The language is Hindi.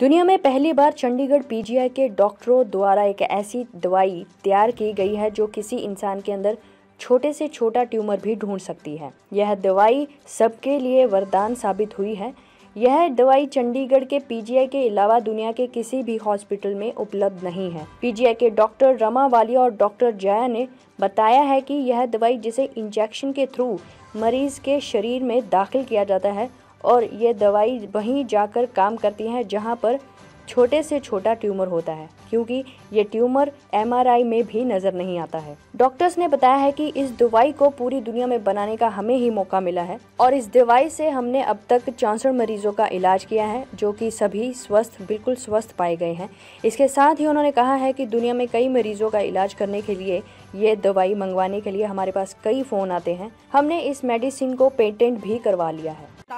दुनिया में पहली बार चंडीगढ़ पीजीआई के डॉक्टरों द्वारा एक ऐसी दवाई तैयार की गई है जो किसी इंसान के अंदर छोटे से छोटा ट्यूमर भी ढूंढ सकती है। यह दवाई सबके लिए वरदान साबित हुई है। यह दवाई चंडीगढ़ के पीजीआई के अलावा दुनिया के किसी भी हॉस्पिटल में उपलब्ध नहीं है। पीजीआई के डॉक्टर रमा वालिया और डॉक्टर जया ने बताया है कि यह दवाई जिसे इंजेक्शन के थ्रू मरीज़ के शरीर में दाखिल किया जाता है और ये दवाई वहीं जाकर काम करती हैं जहाँ पर छोटे से छोटा ट्यूमर होता है, क्योंकि ये ट्यूमर एमआरआई में भी नज़र नहीं आता है। डॉक्टर्स ने बताया है कि इस दवाई को पूरी दुनिया में बनाने का हमें ही मौका मिला है और इस दवाई से हमने अब तक चौंसठ मरीजों का इलाज किया है, जो कि सभी स्वस्थ, बिल्कुल स्वस्थ पाए गए हैं। इसके साथ ही उन्होंने कहा है कि दुनिया में कई मरीजों का इलाज करने के लिए ये दवाई मंगवाने के लिए हमारे पास कई फ़ोन आते हैं। हमने इस मेडिसिन को पेटेंट भी करवा लिया है।